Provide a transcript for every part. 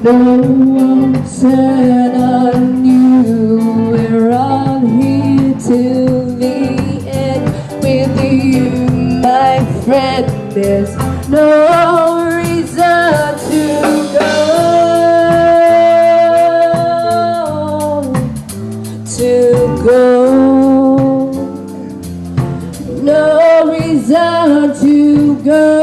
No won't turn on you. We're all here till the end with you, my friend. There's no go. No reason to go.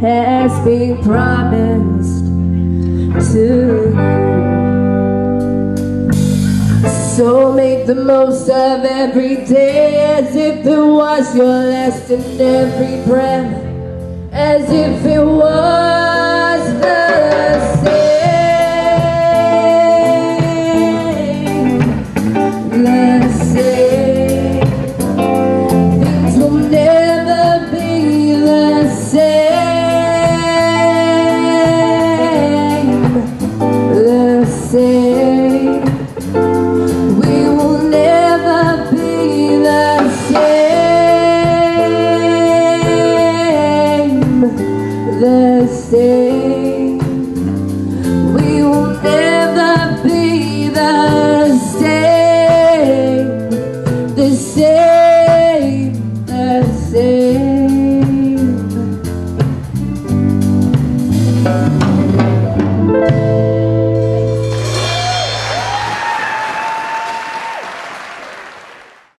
Has been promised to you. So make the most of every day as if it was your last and every breath as if it was say we will never be the same. The same. We will never be the same. The same. The same.